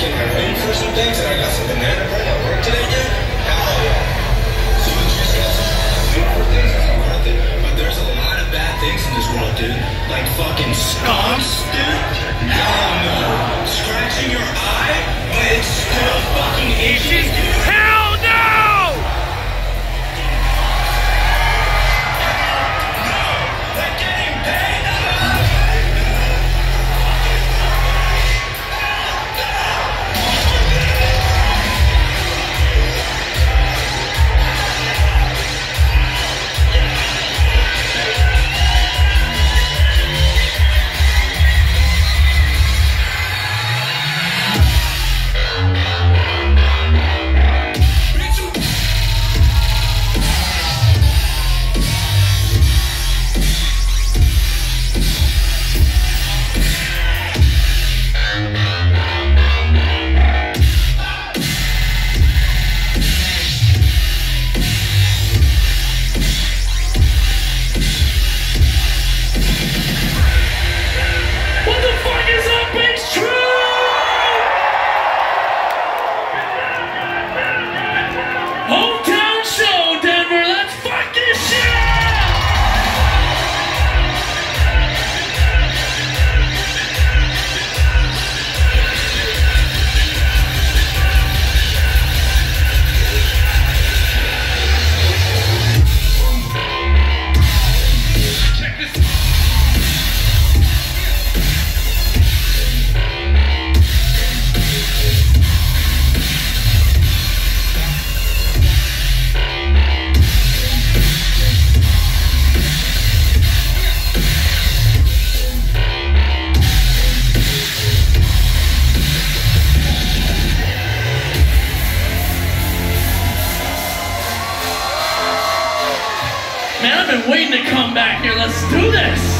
Getting ready for some things, and I got some banana bread at work today, dude. Hell yeah. So you just got some beautiful things that's not worth it. But there's a lot of bad things in this world, dude. Like fucking skunks, dude. Hell no. Scratching your eye, it's Man, I've been waiting to come back here. Let's do this.